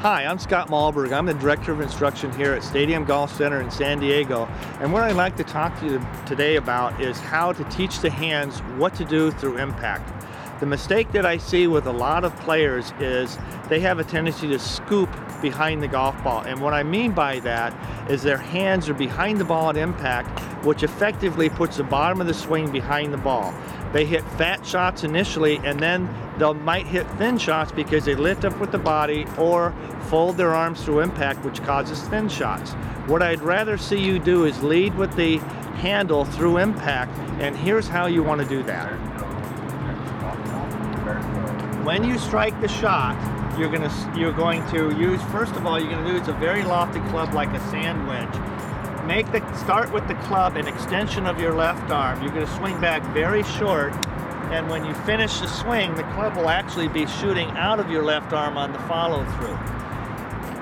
Hi, I'm Scott Mahlberg. I'm the Director of Instruction here at Stadium Golf Center in San Diego. And what I'd like to talk to you today about is how to teach the hands what to do through impact. The mistake that I see with a lot of players is they have a tendency to scoop behind the golf ball. And what I mean by that is their hands are behind the ball at impact, which effectively puts the bottom of the swing behind the ball. They hit fat shots initially and then they might hit thin shots because they lift up with the body or fold their arms through impact, which causes thin shots. What I'd rather see you do is lead with the handle through impact, and here's how you want to do that. When you strike the shot, you're gonna you're going to use first of all you're going to use a very lofty club like a sand wedge. Make the start with the club an extension of your left arm. You're going to swing back very short and when you finish the swing, the club will actually be shooting out of your left arm on the follow through.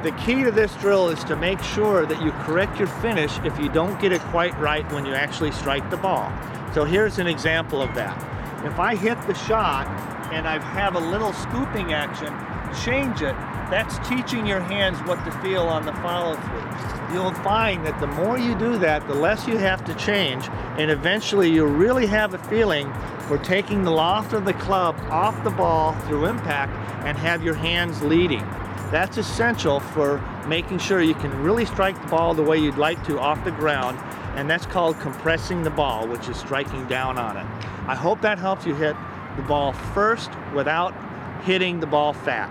The key to this drill is to make sure that you correct your finish if you don't get it quite right when you actually strike the ball. So here's an example of that. If I hit the shot and I have a little scooping action, change it. That's teaching your hands what to feel on the follow through. You'll find that the more you do that, the less you have to change, and eventually you'll really have a feeling for taking the loft of the club off the ball through impact and have your hands leading. That's essential for making sure you can really strike the ball the way you'd like to off the ground, and that's called compressing the ball, which is striking down on it. I hope that helps you hit the ball first without hitting the ball fat.